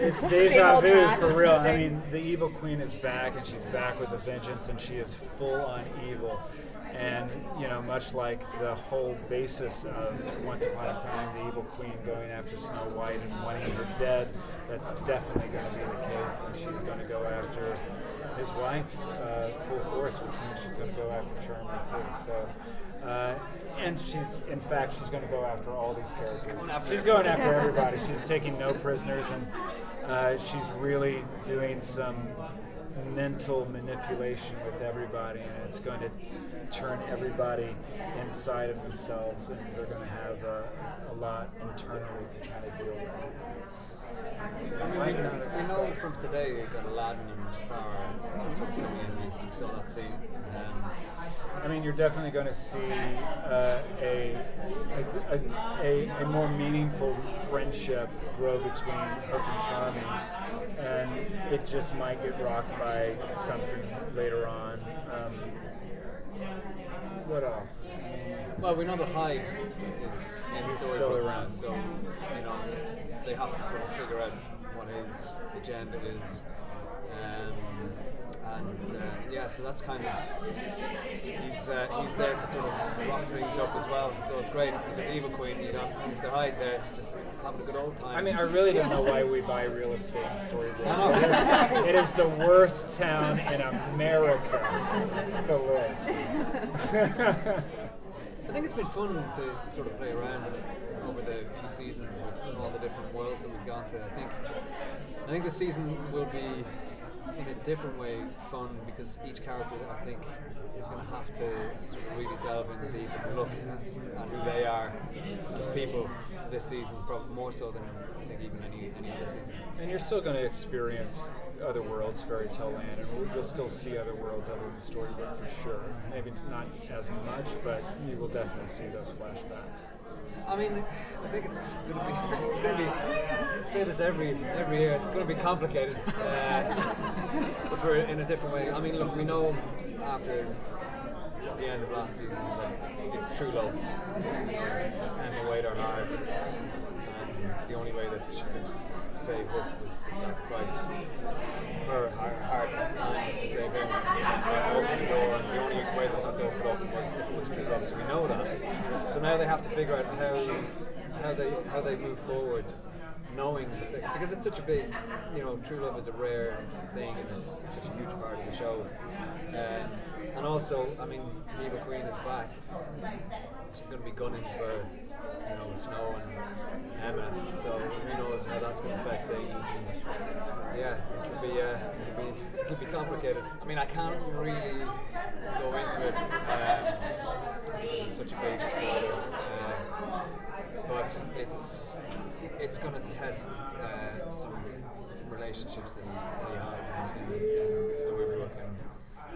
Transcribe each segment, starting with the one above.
it's deja vu for real. I mean, the evil queen is back, and she's back with a vengeance, and she is full on evil. And you know, much like the whole basis of Once Upon a Time, the evil queen going after Snow White and wanting her dead, that's definitely going to be the case, and she's going to go after his wife uh, full force, which means she's going to go after Charming too. So. Uh, and she's, in fact, she's going to go after all these characters. going after She's going after everybody. She's taking no prisoners, and uh, she's really doing some mental manipulation with everybody, and it's going to turn everybody inside of themselves, and they're going to have uh, a lot internally to kind of deal with. I mean, we, we know from today that Aladdin and Jafar sort of coming in. We, we saw that scene. Um, I mean, you're definitely going to see uh, a, a, a, a, more meaningful friendship grow between Hook and Charming, and it just might get rocked by something later on. Um, what else? well, we know that Hyde is in still around. so you know they have to sort of figure out what his agenda is. Um, and uh, so that's kind of he's uh, he's there to sort of rock things up as well. So it's great the Evil Queen, you know, Mr. Hyde there, just having a good old time. I mean, I really don't know why we buy real estate in Storybrooke. I. It is, it is the worst town in America to live. I think it's been fun to, to sort of play around over the few seasons with all the different worlds that we've gone to. I think I think this season will be in a different way fun because each character I think is going to have to sort of really delve in deep and look at, who they are as people this season, probably more so than I think even any any other season. And you're still going to experience other worlds, Fairy Tale Land, and we'll- you'll still see other worlds other than Storybrooke for sure. Maybe not as much, but you will definitely see those flashbacks. I mean, I think it's gonna be it's gonna be I say this every every year. It's gonna be complicated, uh, but for in a different way. I mean, look, we know after the end of last season that it's true love, and the weight our heart, and the only way that she could save Hook was to sacrifice her heart, to save him, and open the door. And the only way that that door could open was if it was true love. So we know that. So now they have to figure out how how they how they move forward, knowing that they, because it's such a big, you know, true love is a rare thing, and it's, it's such a huge part of the show. Um, and also, I mean, the Evil Queen is back. She's going to be gunning for, you know, Snow and Emma. So who knows how that's going to affect things. And yeah, it'll be, uh, it'll be it'll be complicated. I mean, I can't really go into it um, because it's such a big spoiler. Uh, but it's it's going to test uh, some relationships that he, that he has in, in, in Storybrooke, and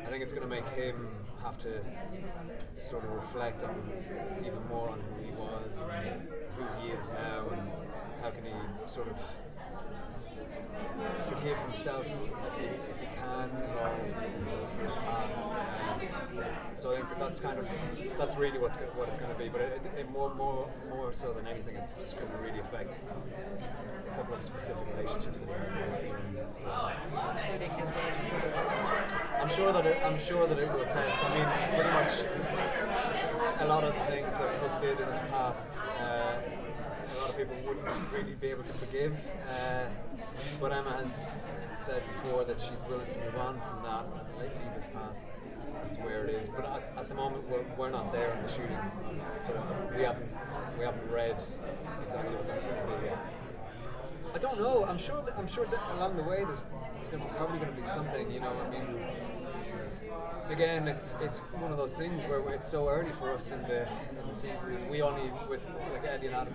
I think it's going to make him have to sort of reflect on even more on who he was and who he is now, and how can he sort of forgive himself if he, if he can, for, his past. So I think that that's kind of that's really what's go- what it's going to be. But it, it, more more more so than anything, it's just going to really affect a couple of specific relationships that he has. including his relationship I'm sure that it, I'm sure that it will test. I mean, pretty much a lot of the things that Hook did in his past, uh, people wouldn't really be able to forgive. Uh, but Emma has said before that she's willing to move on from that, like leave his past to where it is. But at, at the moment, we're, we're not there in the shooting, so we haven't we haven't read exactly what that's going to be yet. I don't know. I'm sure that I'm sure that along the way there's, there's gonna, probably going to be something. You know, I mean, again, it's it's one of those things where it's so early for us in the in the season. and We only with like Eddy and Adam,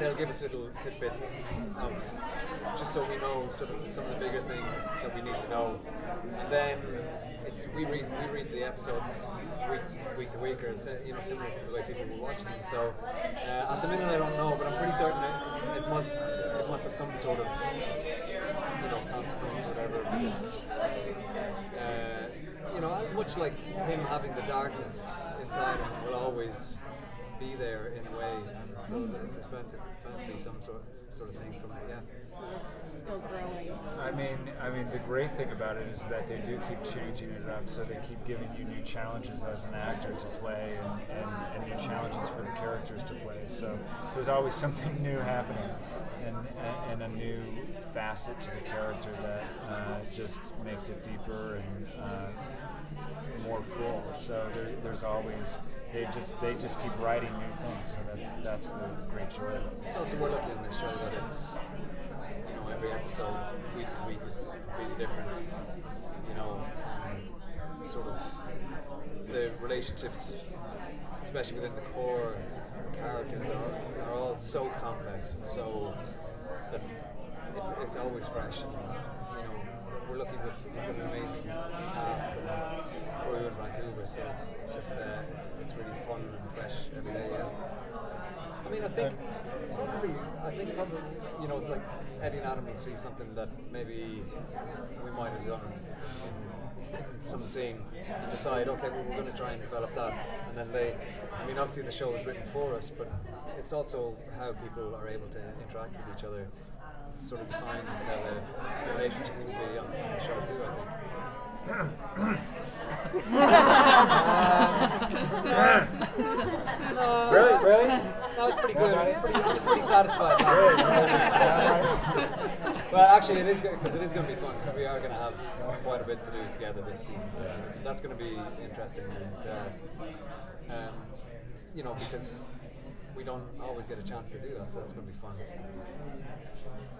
they'll give us little tidbits of just so we know sort of some of the bigger things that we need to know, and then. It's, we read we read the episodes week, week to week, or you know similar to the way people will watch them. So uh, at the minute I don't know, but I'm pretty certain it, it must it must have some sort of you know consequence or whatever because uh, you know I much like him having the darkness inside him will always be there in a way, so there's bound to, bound to be some sort sort of thing from it. Yeah. I mean, the great thing about it is that they do keep changing it up, so they keep giving you new challenges as an actor to play and, and, and new challenges for the characters to play. So there's always something new happening and, and, and a new facet to the character that uh, just makes it deeper and uh, more full. So there, there's always they just they just keep writing new things. So that's that's the great joy of it. It's also we're lucky in this show that it's you know every episode week to week is really different. You know, sort of the relationships, especially within the core characters, are, are all so complex and so that it's it's always fresh. Lucky with, with an amazing cast and crew in Vancouver, so it's, it's just uh, it's, it's really fun and fresh every day. Yeah. I mean, I think probably, I think probably, you know, like Eddy and Adam will see something that maybe we might have done some scene and decide, okay, well, we're going to try and develop that, and then they, I mean, obviously the show is written for us, but it's also how people are able to interact with each other. Sort of defines how the relationships will be on the show too. I think. no, Really? Really? That was pretty good. I was pretty, I was pretty satisfied. well, actually, it is good because it is going to be fun because we are going to have quite a bit to do together this season. So that's going to be interesting, and uh, um, you know, because we don't always get a chance to do that, so that's going to be fun.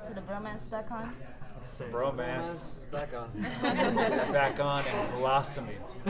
So the bromance back on? Bromance. is back on. back on and blossoming.